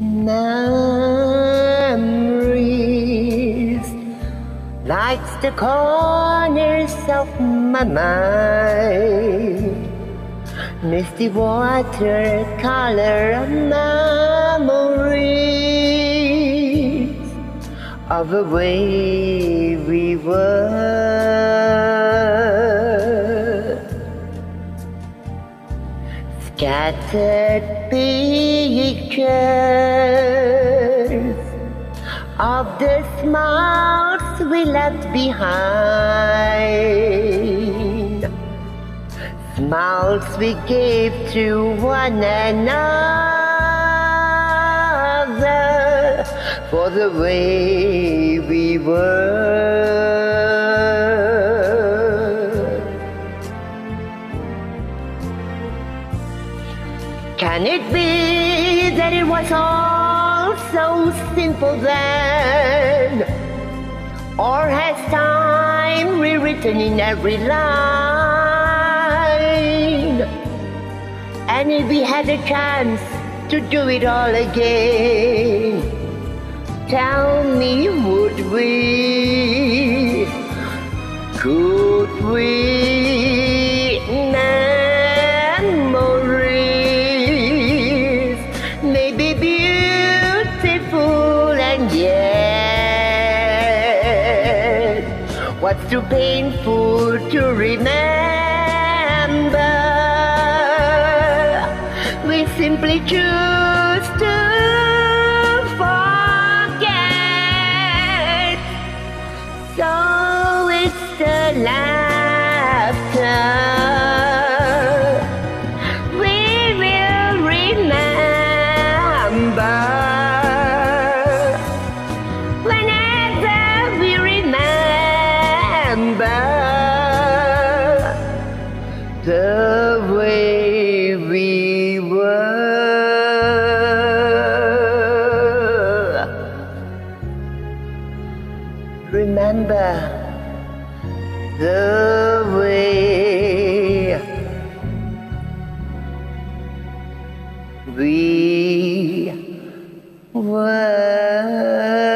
memories. Lights the corners of my mind. Misty watercolor memories of the way we were. Scattered pictures of the smiles we left behind. Smiles we gave to one another for the way we were. Can it be that it was all so simple then? Or has time rewritten in every line? And if we had a chance to do it all again, tell me, would we? What's too painful to remember? We simply choose to forget. So it's the laughter remember the way we were.